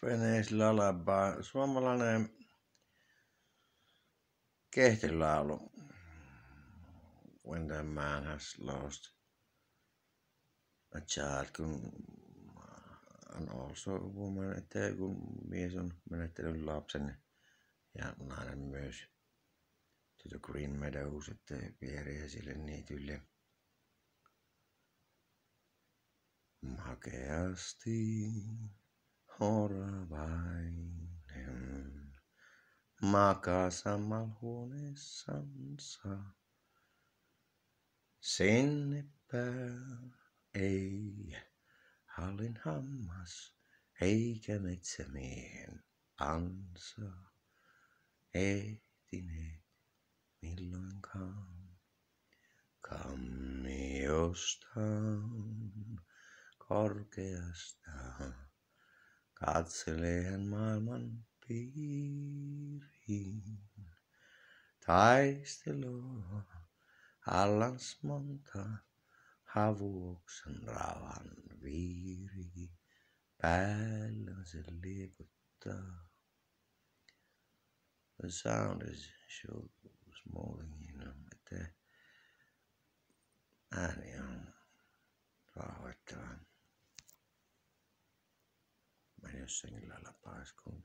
Fennis Lullaby, suomalainen kehtilaulu. When the man has lost a child, kun on also a woman, että kun mies on menettänyt lapsen ja nainen myös to the Green Meadows, että viereen sille niitylle. Makeasti Horavainen makaa sammal huoneessansa. Sinne ei hallin hammas, eikä metsämiehen ansa. Ehtineet milloinkaan kammiostaan korkeasta. Katselee hän maailman piiriin. Taistelua allans monta havuoksen rauhan viiri. Päällä se liikuttaa. The sound is so small, you know, ääni uh, on años en La La Paz con